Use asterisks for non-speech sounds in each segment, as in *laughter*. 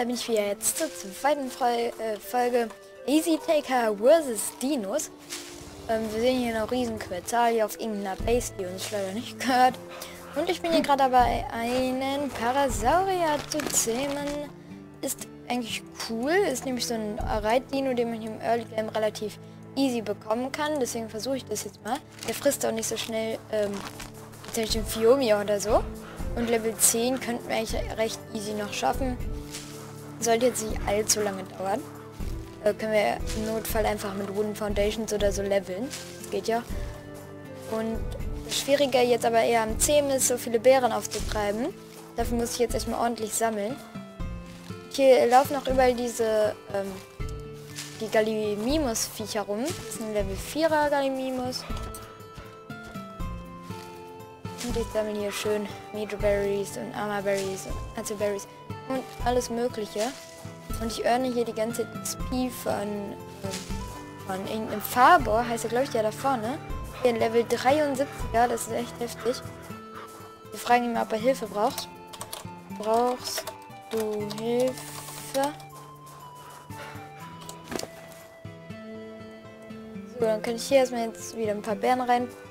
da bin ich wieder jetzt zur zweiten Fre äh, Folge Easy Taker vs. Dinos. Ähm, wir sehen hier noch riesen Quetzali auf irgendeiner Base, die uns leider nicht gehört. Und ich bin hier gerade dabei, einen Parasaurier zu zähmen. Ist eigentlich cool, ist nämlich so ein Reitdino, den man im Early Game relativ easy bekommen kann. Deswegen versuche ich das jetzt mal. Der frisst auch nicht so schnell, ähm, zum Fiomia oder so. Und Level 10 könnten wir eigentlich recht easy noch schaffen. Sollte jetzt nicht allzu lange dauern. Äh, können wir im Notfall einfach mit Wooden Foundations oder so leveln. Das geht ja. Und schwieriger jetzt aber eher am Zähmen ist, so viele Beeren aufzutreiben. Dafür muss ich jetzt erstmal ordentlich sammeln. Hier laufen auch überall diese, ähm, die Gallimimus-Viecher rum. Das ist ein Level 4er Gallimimus. Und ich sammle hier schön Mejoberries und Armaberries und Azurberries und alles mögliche. Und ich earne hier die ganze XP von, von irgendeinem Farbor, heißt er glaube ich der da vorne. Hier Level 73er, das ist echt heftig. Wir fragen ihn mal, ob er Hilfe braucht. Brauchst du Hilfe? So, dann kann ich hier erstmal jetzt wieder ein paar Beeren reinpacken.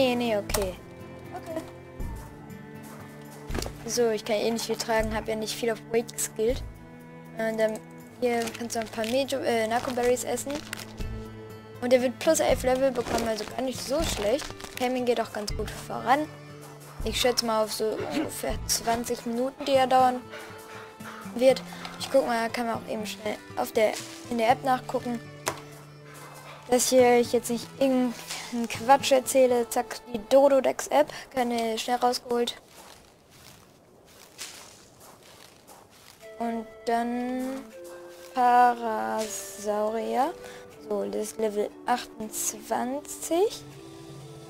Nee, nee, okay. Okay. So, ich kann eh nicht viel tragen, habe ja nicht viel auf Weight geskillt. Und dann hier kannst du ein paar Mejo äh, Narcoberries essen. Und er wird plus 11 Level bekommen, also gar nicht so schlecht. Gaming geht auch ganz gut voran. Ich schätze mal auf so ungefähr 20 Minuten, die er dauern wird. Ich guck mal, kann man auch eben schnell auf der in der App nachgucken. Dass hier ich jetzt nicht Quatsch erzähle. Zack, die Dododex App. Keine schnell rausgeholt. Und dann Parasaurier. So, das ist Level 28.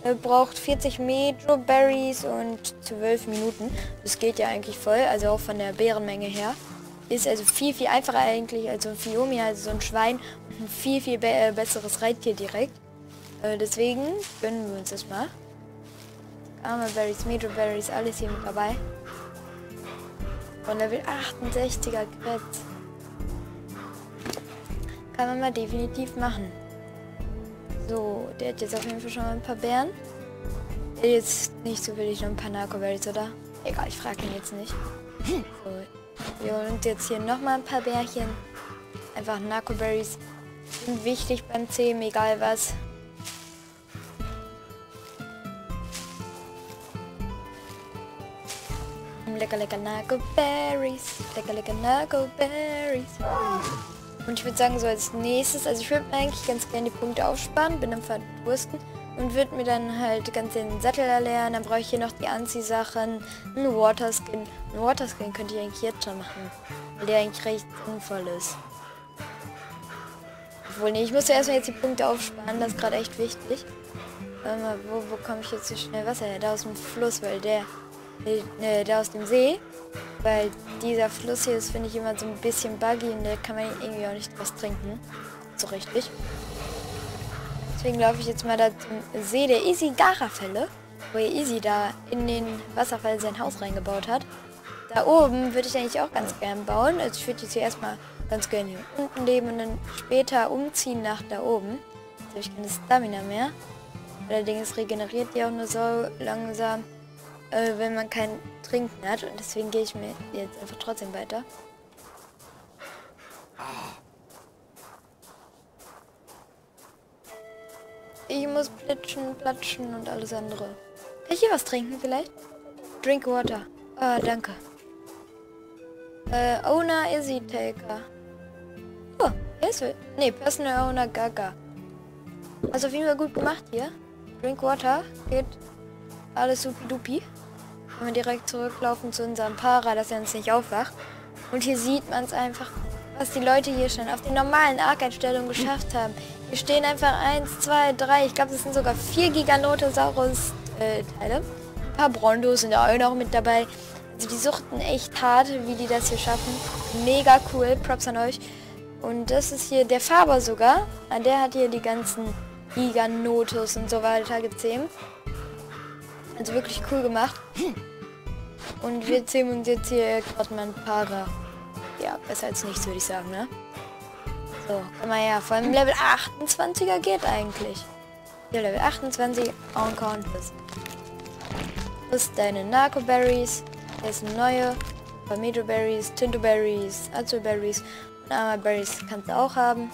Er braucht 40 Metro Berries und 12 Minuten. Das geht ja eigentlich voll, also auch von der Bärenmenge her. Ist also viel, viel einfacher eigentlich als so ein Fiomia, also so ein Schwein. Und ein viel, viel be äh, besseres Reittier direkt. Äh, deswegen gönnen wir uns das mal. Armor Berries, Metro Berries, alles hier mit dabei. Von Level 68er Quetz. Kann man mal definitiv machen. So, der hat jetzt auf jeden Fall schon mal ein paar Bären. Jetzt nicht so ich noch ein paar Narco-Berries, oder? Egal, ich frage ihn jetzt nicht. So, wir holen uns jetzt hier nochmal ein paar Bärchen. Einfach Narco-Berries sind wichtig beim Zähmen, egal was. Lecker, lecker Narco-Berries. Lecker, lecker Narco-Berries. Und ich würde sagen, so als nächstes, also ich würde mir eigentlich ganz gerne die Punkte aufsparen, bin am Verdursten und würde mir dann halt ganz den Sattel erlernen. Dann brauche ich hier noch die Anziehsachen, einen Waterskin. Einen Waterskin könnte ich eigentlich jetzt schon machen, weil der eigentlich recht sinnvoll ist. Obwohl, nee, ich muss ja erstmal jetzt die Punkte aufsparen, das ist gerade echt wichtig. Ähm, wo bekomme ich jetzt so schnell Wasser her? Da aus dem Fluss, weil der, äh, der aus dem See weil dieser Fluss hier ist, finde ich, immer so ein bisschen buggy und da kann man irgendwie auch nicht was trinken. So richtig. Deswegen laufe ich jetzt mal da zum See der Isigara-Fälle, wo Easy da in den Wasserfall sein Haus reingebaut hat. Da oben würde ich eigentlich auch ganz gern bauen. Also ich würde jetzt hier erstmal ganz gerne hier unten leben und dann später umziehen nach da oben. Jetzt habe ich keine Stamina mehr. Allerdings regeneriert die auch nur so langsam äh, wenn man kein Trinken hat. Und deswegen gehe ich mir jetzt einfach trotzdem weiter. Ich muss plitschen, platschen und alles andere. Kann ich hier was trinken vielleicht? Drink water. Ah, danke. Äh, Owner Easy Taker. Oh, hier ist Nee, Personal Owner Gaga. Also auf jeden Fall gut gemacht hier. Drink Water. Geht alles supi-dupi. Können wir direkt zurücklaufen zu unserem Para, dass er uns nicht aufwacht. Und hier sieht man es einfach, was die Leute hier schon auf den normalen Arc-Einstellungen geschafft haben. Hier stehen einfach 1, 2, 3, ich glaube, es sind sogar vier Giganotosaurus-Teile. Ein paar Brondos sind auch noch mit dabei. Also die suchten echt hart, wie die das hier schaffen. Mega cool, Props an euch. Und das ist hier der Faber sogar. Ah, der hat hier die ganzen Giganotus und so weiter gezähmt. Also wirklich cool gemacht. Und wir ziehen uns jetzt hier gerade mal ein paar. Ja, besser als nichts, würde ich sagen, ne? So, komm mal her. Vor allem Level 28er geht eigentlich. Hier, Level 28, on Countess. Das ist deine Narco Berries. Das sind neue. Palmetto Berries, Tinto Berries, Berries und Arma Berries kannst du auch haben.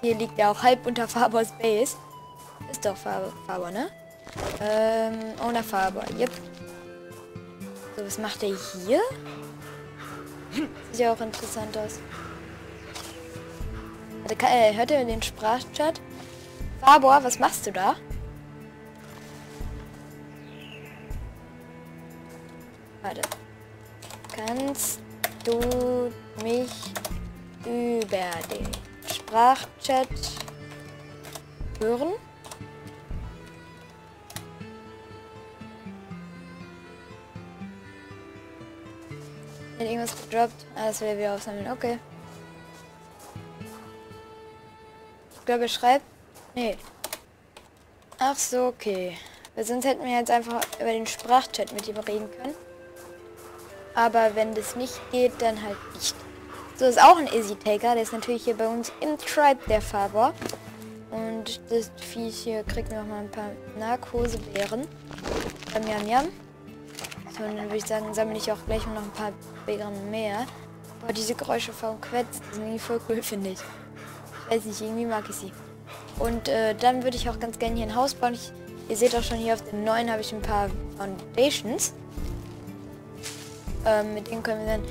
Hier liegt ja auch halb unter Fabers Base. Ist doch Faber, Faber ne? Ähm, ohne Faber, yep. So, was macht er hier? Sieht ja auch interessant aus. Warte, äh, hört ihr den Sprachchat? Faber, was machst du da? Warte. Kannst du mich über den Sprachchat hören? Hat irgendwas gedroppt? Ah, das will wir aufsammeln. Okay. Ich glaube, er schreibt... Nee. Ach so, okay. Weil sonst hätten wir jetzt einfach über den Sprachchat mit ihm reden können. Aber wenn das nicht geht, dann halt nicht. So ist auch ein Easy Taker. Der ist natürlich hier bei uns im Tribe der Faber. Und das Viech hier kriegt noch mal ein paar Narkosebeeren. Yam, yam, yam. So, dann würde ich sagen, sammle ich auch gleich noch ein paar Beeren mehr. Aber diese Geräusche vom Quetz sind irgendwie voll cool, finde ich. Ich weiß nicht, irgendwie mag ich sie. Und äh, dann würde ich auch ganz gerne hier ein Haus bauen. Ich, ihr seht auch schon hier auf dem neuen habe ich ein paar Foundations. Ähm, mit denen können wir dann,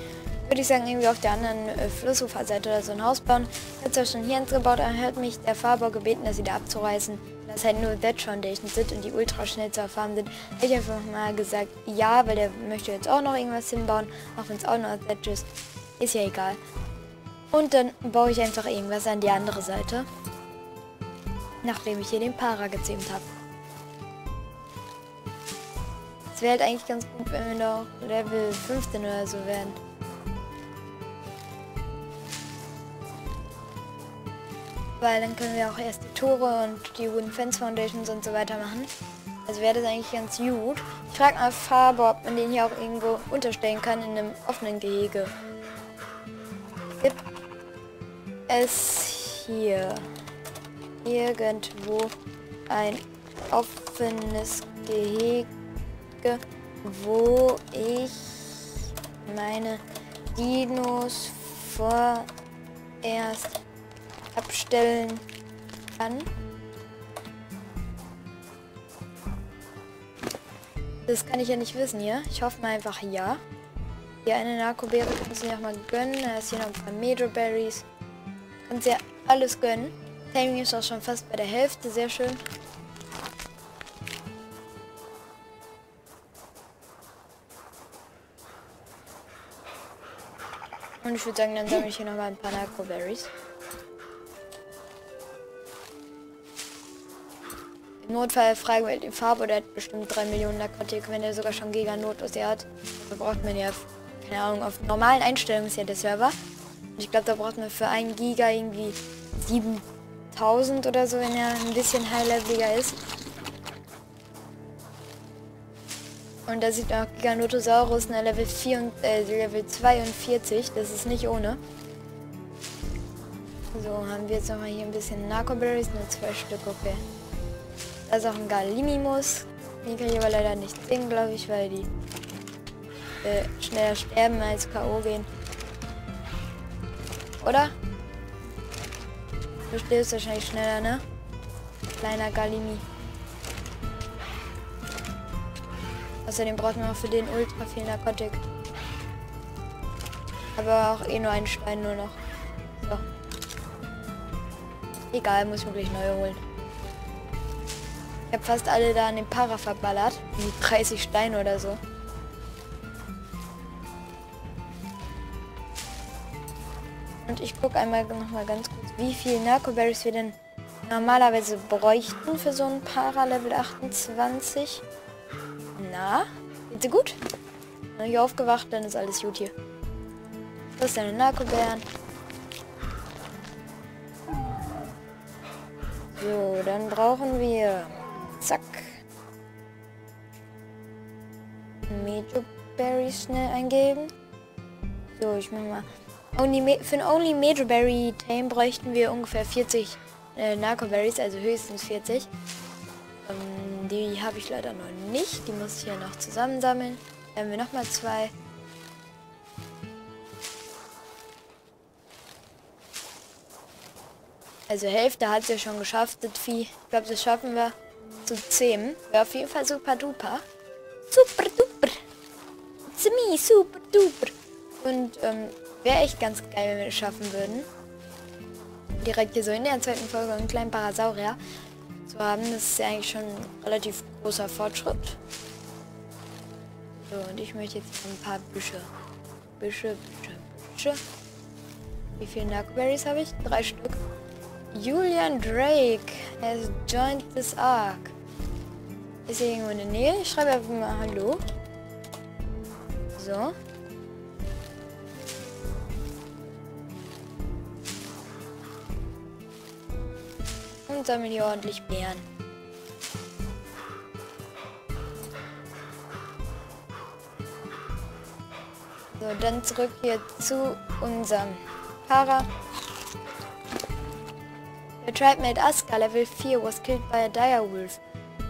würde ich sagen, irgendwie auf der anderen äh, Flussuferseite oder so ein Haus bauen. Jetzt habe schon hier eins gebaut, dann hat mich der Fahrbau gebeten, das wieder abzureißen. Das halt nur That Foundations sind und die ultra schnell zu erfahren sind. Hätte ich einfach mal gesagt, ja, weil der möchte jetzt auch noch irgendwas hinbauen, auch wenn es auch nur That ist. Ist ja egal. Und dann baue ich einfach irgendwas an die andere Seite. Nachdem ich hier den Para gezähmt habe. Es wäre halt eigentlich ganz gut, wenn wir noch Level 15 oder so wären. Weil dann können wir auch erst die Tore und die Wooden Fence Foundations und so weiter machen. Also wäre das eigentlich ganz gut. Ich frage mal Faber, ob man den hier auch irgendwo unterstellen kann in einem offenen Gehege. Gibt es hier irgendwo ein offenes Gehege? wo ich meine Dinos vorerst abstellen kann. Das kann ich ja nicht wissen hier. Ich hoffe mal einfach ja. Hier eine Narkobeere kannst du dir auch mal gönnen. Da ist hier noch ein paar Metroberries. Kannst dir alles gönnen. Timing ist auch schon fast bei der Hälfte. Sehr schön. Und ich würde sagen, dann sammle ich hier nochmal ein paar Narco-Berries. Notfall fragen wir den Farbe, der hat bestimmt 3 Millionen Narkotik, wenn er sogar schon Giga-Not aus der hat. Da braucht man ja, keine Ahnung, auf normalen Einstellungen ist ja der Server. Und ich glaube, da braucht man für einen Giga irgendwie 7000 oder so, wenn er ein bisschen high-leveliger ist. Und da sieht man auch Giganotosaurus, eine Level 4 und äh, Level 42. Das ist nicht ohne. So, haben wir jetzt nochmal hier ein bisschen Narcoberries, nur zwei Stück, okay. Ist auch ein Galimimus. Den kann ich aber leider nicht sehen, glaube ich, weil die äh, schneller sterben als K.O. gehen. Oder? Du stirbst wahrscheinlich schneller, ne? Kleiner Galimi. Außerdem braucht man auch für den ultra viel Narkotik. Aber auch eh nur einen Stein nur noch. So. Egal, muss ich mir gleich neue holen. Ich habe fast alle da an den Para verballert. Wie 30 Steine oder so. Und ich gucke einmal noch mal ganz kurz, wie viel Narcoberries wir denn normalerweise bräuchten für so ein Para Level 28. Na, geht's dir gut? Bin ich aufgewacht, dann ist alles gut hier. Wo ist deine Narkobären? So, dann brauchen wir... Zack. Mejo Berries schnell eingeben. So, ich mach mal. Only für ein Only Mejo Berry Tame bräuchten wir ungefähr 40 äh, Narco Berries, also höchstens 40. Ähm, die habe ich leider noch nicht. Die muss ich hier noch zusammensammeln. Dann haben wir nochmal zwei. Also Hälfte hat sie schon geschafft, das Vieh. Ich glaube, das schaffen wir zu 10. Wäre auf jeden Fall super duper. Super duper. Ziemlich super duper. Und ähm, wäre echt ganz geil, wenn wir das schaffen würden. Direkt hier so in der zweiten Folge einen kleinen Parasaurier zu haben. Das ist ja eigentlich schon ein relativ großer Fortschritt. So, und ich möchte jetzt ein paar Büsche. Büsche, Büsche, Büsche. Wie viele Narcoberries habe ich? Drei Stück. Julian Drake has joined this arc. Ist er irgendwo in der Nähe? Ich schreibe einfach mal Hallo. So. Und sammeln hier ordentlich Beeren. So, dann zurück hier zu unserem Para. The tribe made Aska Level 4 was killed by a Direwolf.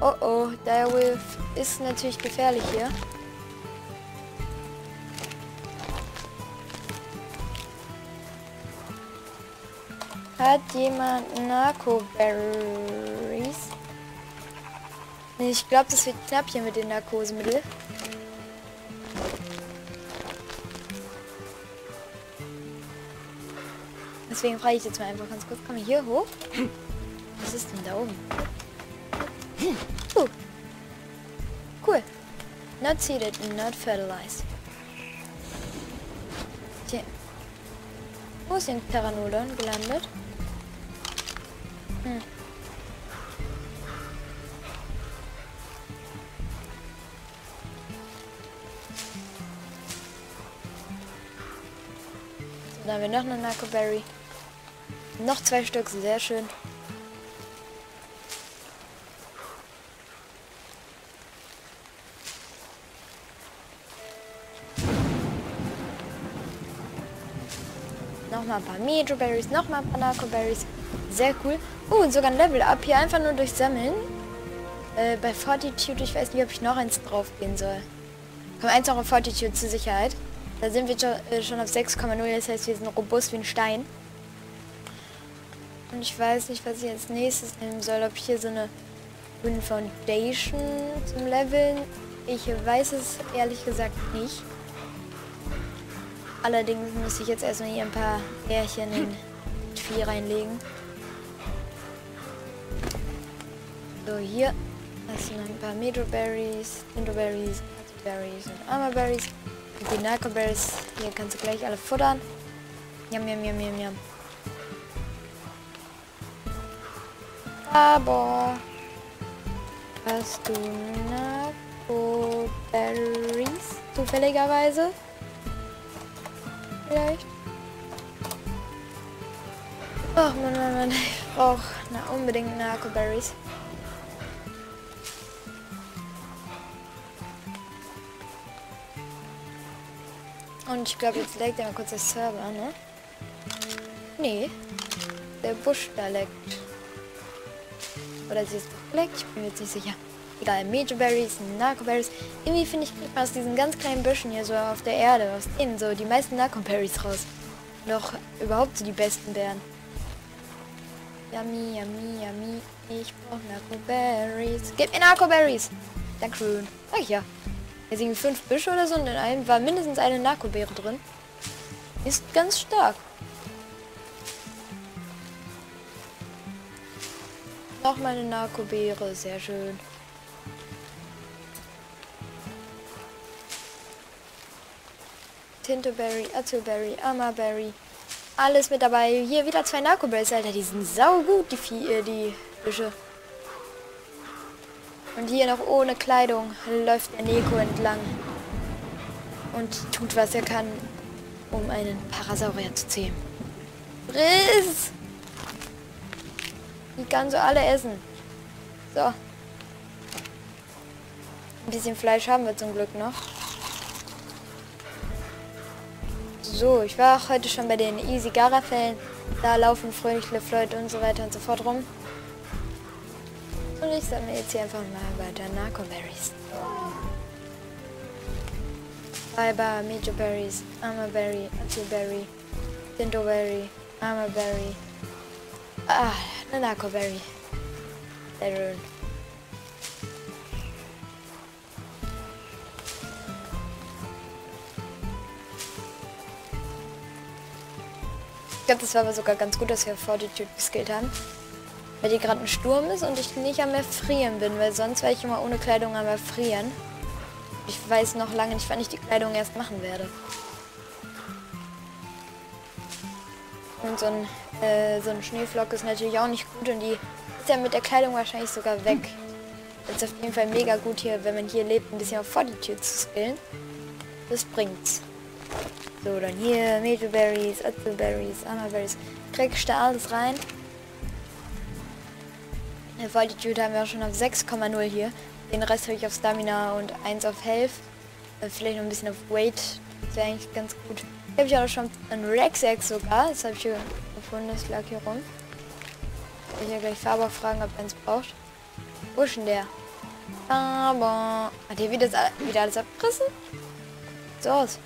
Oh oh, Direwolf ist natürlich gefährlich hier. Hat jemand Narco-Berries? Ich glaube, das wird knapp hier mit den Narkosemitteln. Deswegen frage ich jetzt mal einfach ganz kurz. Komm hier hoch. Was ist denn da oben? Uh. Cool. Not seeded and not fertilized. Tja. Wo denn Terranodon gelandet? Hm. So, dann haben wir noch eine Narcoberry. Noch zwei Stück, sehr schön. Nochmal ein paar Mejo Berries, nochmal ein paar Narco Berries. Sehr cool. Oh, und sogar ein Level Up hier einfach nur durch Sammeln. Äh, bei Fortitude, ich weiß nicht, ob ich noch eins drauf gehen soll. Komm, eins noch auf Fortitude zur Sicherheit. Da sind wir schon äh, auf 6,0, das heißt, wir sind robust wie ein Stein. Und ich weiß nicht, was ich als nächstes nehmen soll. Ob hier so eine Win Foundation zum Leveln. Ich weiß es ehrlich gesagt nicht. Allerdings muss ich jetzt erstmal hier ein paar Härchen in Vieh reinlegen. So, hier du noch ein paar Metroberries, Tinderberries, Berries und Armorberries. Und die Narcoberries, hier kannst du gleich alle futtern. Yum, yum, yum, yum, yum. Aber hast du Narco-Berries zufälligerweise? Vielleicht? Ach man, man, man, ich brauche unbedingt Narco-Berries. Und ich glaube, jetzt legt er mal kurz das Server, ne? Nee. Der Busch da leckt. Oder sie ist black, ich bin mir jetzt nicht sicher. Egal, Major Berries, Narco Berries. Irgendwie finde ich, kriegt man aus diesen ganz kleinen Büschen hier so auf der Erde, aus denen so die meisten Narco Berries raus. Doch überhaupt so die besten Bären. Yummy, yummy, yummy. Ich brauche Narco Berries. Gib mir Narco Berries. Dankeschön. Sag ich ja. Hier sind fünf Büsche oder so und in einem war mindestens eine Narco-Beere drin. Ist ganz stark. Noch meine Narkobeere, sehr schön. Tintoberry, Azulberry, Amaberry. Alles mit dabei. Hier wieder zwei Narkoberries, Alter. Die sind saugut, die, Vie äh, die Büsche. Und hier noch ohne Kleidung läuft der Neko entlang. Und tut, was er kann, um einen Parasaurier zu zähmen. Riss! Die kann so alle essen. So. Ein bisschen Fleisch haben wir zum Glück noch. So, ich war auch heute schon bei den Easy Gara Fällen. Da laufen fröhlich LeFloid und so weiter und so fort rum. Und ich sammle jetzt hier einfach mal weiter Narcoberries. Fiber, Mejoberries, Armorberry, Berry, Tintoberry, Armorberry. Ah, eine Narcoberry. Sehr schön. Glaube, das war aber sogar ganz gut, dass wir Fortitude geskillt haben. Weil hier gerade ein Sturm ist und ich nicht am Erfrieren bin, weil sonst wäre ich immer ohne Kleidung am Erfrieren. Ich weiß noch lange nicht, wann ich die Kleidung erst machen werde. Und so ein, äh, so ein Schneeflock ist natürlich auch nicht gut und die ist ja mit der Kleidung wahrscheinlich sogar weg. Es ist auf jeden Fall mega gut hier, wenn man hier lebt, ein bisschen auf Fortitude zu skillen. Das bringt's. So, dann hier Mejoberries, Apfelberries, Ammerberries. Kriegst du alles rein. Der Fortitude haben wir schon auf 6,0 hier. Den Rest habe ich auf Stamina und 1 auf Health. Äh, vielleicht noch ein bisschen auf Weight. Das wäre eigentlich ganz gut. Hier habe ich auch schon ein Rexax sogar. Das habe ich hier gefunden. Das lag hier rum. Ich ja gleich Faber fragen, ob er es braucht. Wo ist denn der? Aber hat hier wieder, wieder alles abgerissen? So aus.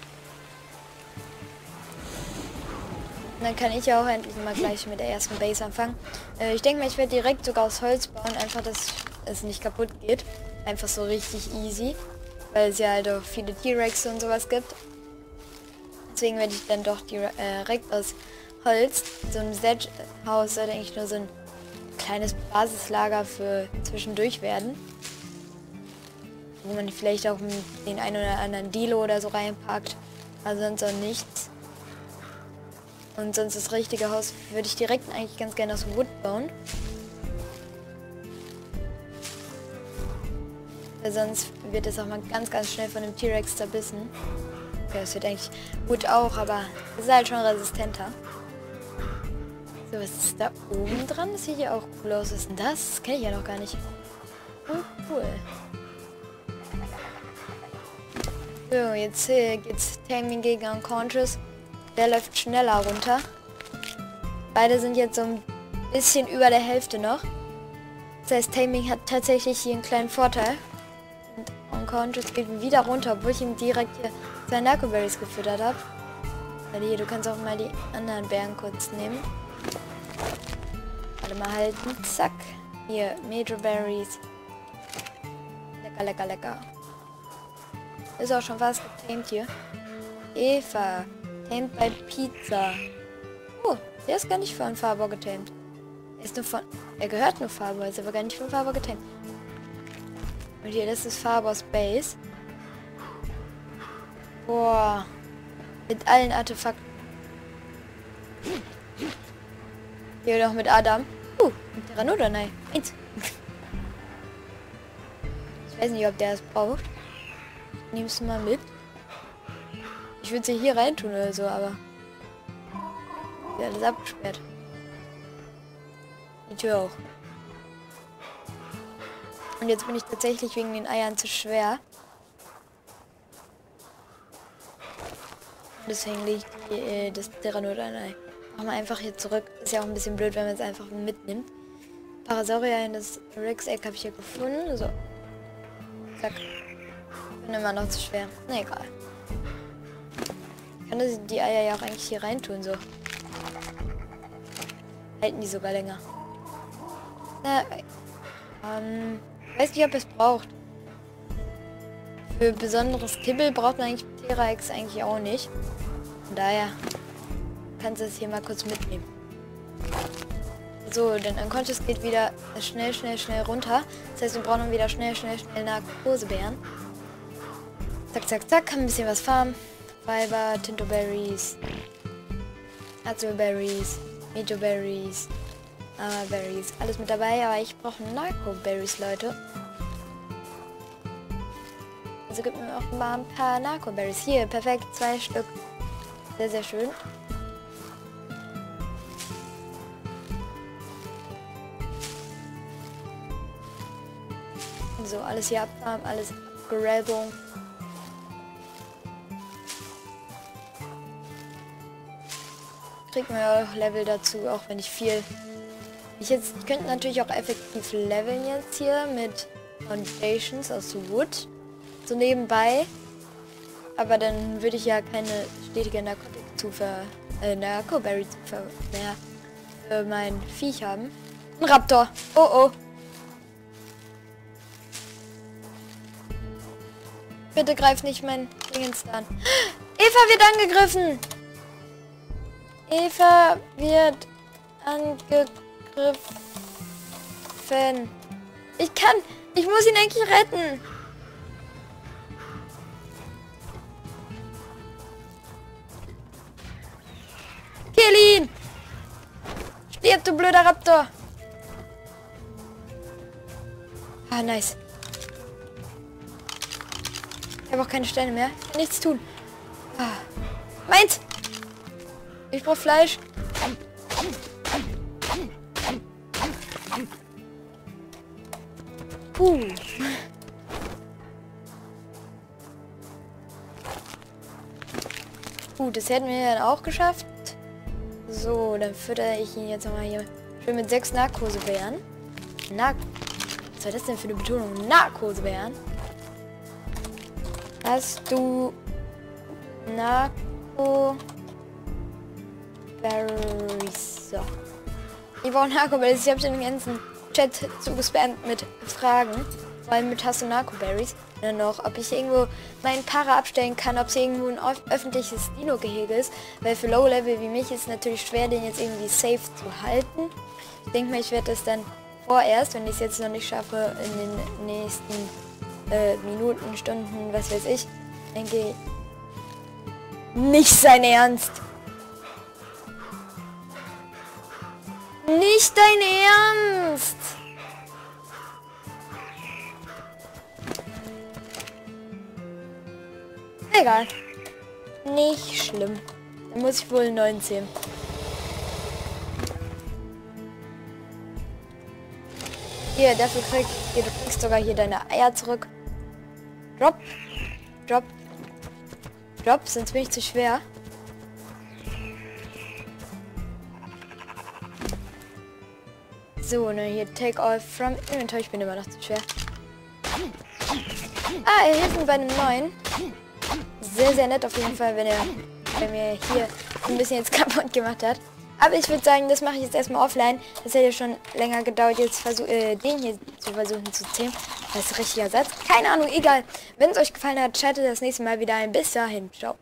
Dann kann ich ja auch endlich mal gleich mit der ersten Base anfangen. Äh, ich denke mal, ich werde direkt sogar aus Holz bauen, einfach, dass es nicht kaputt geht. Einfach so richtig easy, weil es ja halt auch viele T-Rex und sowas gibt. Deswegen werde ich dann doch äh, direkt aus Holz, so ein Sedge-Haus sollte eigentlich nur so ein kleines Basislager für zwischendurch werden. Wo man vielleicht auch den einen oder anderen Dilo oder so reinpackt. Also sonst auch nichts. Und sonst das richtige Haus würde ich direkt eigentlich ganz gerne aus Wood bauen. Weil sonst wird es auch mal ganz, ganz schnell von dem T-Rex zerbissen. Okay, das wird eigentlich Wood auch, aber es ist halt schon resistenter. So, was ist da oben dran? Das sieht ja auch cool aus. Was ist denn das? Das kenne ich ja noch gar nicht. Oh, cool. So, jetzt äh, geht's Taming gegen Unconscious. Der läuft schneller runter. Beide sind jetzt so ein bisschen über der Hälfte noch. Das heißt, Taming hat tatsächlich hier einen kleinen Vorteil. Und Unconscious geht wieder runter, obwohl ich ihm direkt hier zwei Narcoberries gefüttert habe. Hier, du kannst auch mal die anderen Bären kurz nehmen. Warte mal halten. Zack. Hier, Major Berries. Lecker, lecker, lecker. Ist auch schon fast getamed hier. Eva. Tamed bei Pizza. Oh, der ist gar nicht von Faber getamed. Er ist nur von... Er gehört nur Faber, ist aber gar nicht von Faber getamed. Und hier, das ist Fabers Base. Boah. Mit allen Artefakten. Hier noch mit Adam. Uh, mit Terranodon, nein. Eins. Ich weiß nicht, ob der es braucht. Nimmst du mal mit. Ich würde sie hier reintun oder so, aber... Ja, alles abgesperrt. Die Tür auch. Und jetzt bin ich tatsächlich wegen den Eiern zu schwer. Deswegen lege ich die, äh, das Pteranodon-Ei. Machen wir einfach hier zurück. Ist ja auch ein bisschen blöd, wenn man es einfach mitnimmt. Parasaurier in das Rex-Egg habe ich hier gefunden. So. Zack. Bin immer noch zu schwer. Na egal. Das die Eier ja auch eigentlich hier reintun, so. Halten die sogar länger. Na, ähm, weiß nicht, ob es braucht. Für besonderes Kibbel braucht man eigentlich T-Rex eigentlich auch nicht. Von daher kannst du es hier mal kurz mitnehmen. So, denn Unconscious geht wieder schnell, schnell, schnell runter. Das heißt, wir brauchen wieder schnell, schnell, schnell Narkosebären. Zack, zack, zack, kann ein bisschen was farmen. Fiber, Tintoberries, Azulberries, Mejoberries, Berries, alles mit dabei, aber ich brauche Narco-Berries, Leute. Also gibt mir auch mal ein paar Narco-Berries. Hier, perfekt, zwei Stück. Sehr, sehr schön. So, alles hier abfarmen, alles Grabbung. Kriegt man ja auch Level dazu, auch wenn ich viel... Ich jetzt ich könnte natürlich auch effektiv leveln jetzt hier mit Foundations aus Wood. So nebenbei. Aber dann würde ich ja keine stetige Narkotik zu ver... Äh, Narcoberry zu ver... mehr für mein Viech haben. Ein Raptor. Oh oh. Bitte greif nicht mein Dingens an. *gasps* Eva wird angegriffen. Eva wird angegriffen. Ich kann... Ich muss ihn eigentlich retten. Kill ihn! Stirb, du blöder Raptor! Ah, nice. Ich habe auch keine Steine mehr. Ich kann nichts tun. Ah. Meins! Ich brauche Fleisch. Puh. Gut, das hätten wir dann auch geschafft. So, dann fütter ich ihn jetzt nochmal hier schön mit sechs Narkosebären. Nark Was war das denn für eine Betonung? Narkosebären. Hast du Narko Berries? So. Ich brauche Narko Berries. Ich habe den ganzen Chat zugespammt mit Fragen. Vor allem mit hast du Narko Berries. Dann noch, ob ich irgendwo meinen Para abstellen kann, ob es irgendwo ein öffentliches Dino-Gehege ist. Weil für Low-Level wie mich ist es natürlich schwer, den jetzt irgendwie safe zu halten. Ich denke mal, ich werde das dann vorerst, wenn ich es jetzt noch nicht schaffe, in den nächsten äh, Minuten, Stunden, was weiß ich, denke nicht sein Ernst. Nicht dein Ernst. Egal. Nicht schlimm. Dann muss ich wohl 19. Hier, dafür krieg, hier, du kriegst sogar hier deine Eier zurück. Drop. Drop. Drop, sonst bin ich zu schwer. So, ne, hier take all from Inventory. Ich bin immer noch zu schwer. Ah, er hilft mir bei einem neuen. Sehr, sehr nett auf jeden Fall, wenn er, wenn mir hier ein bisschen jetzt *laughs* kaputt gemacht hat. Aber ich würde sagen, das mache ich jetzt erstmal offline. Das hätte ja schon länger gedauert, jetzt versuch, äh, den hier zu versuchen zu zähmen. Das ist richtiger Satz. Keine Ahnung, egal. Wenn es euch gefallen hat, schaltet das nächste Mal wieder ein. Bis dahin. Ciao.